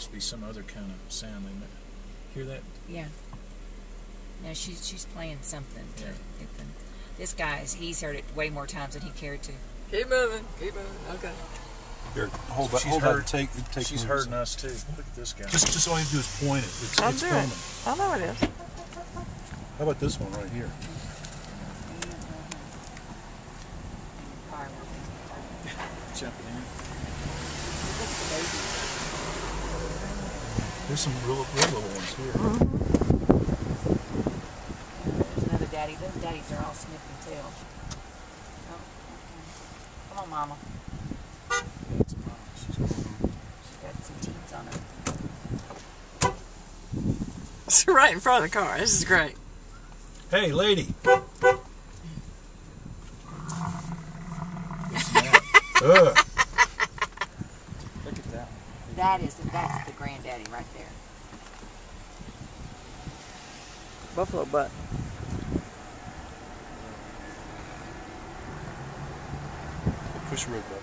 Must be some other kind of sound in there. Hear that? Yeah. No, she's she's playing something. To Yeah. get them. This guy's he's heard it way more times than he cared to. Keep moving. Keep moving. Okay. Here, hold that. She's Hold heard- that. Take. Take. She's moves. herding us too. Look at this guy. Just, just all you do is point it. It's, I'm it's doing it. I know it is. How about this one right here? jumping in. There's some real, real little ones here. There's another daddy. Those daddies are all sniffing tails. Oh, okay. Come on, mama. That's a mom. She's- She's got some teens on her. It's right in front of the car. This is great. Hey, lady. Ugh. Look that. That is that's the granddaddy right there. Buffalo butt. Push red button.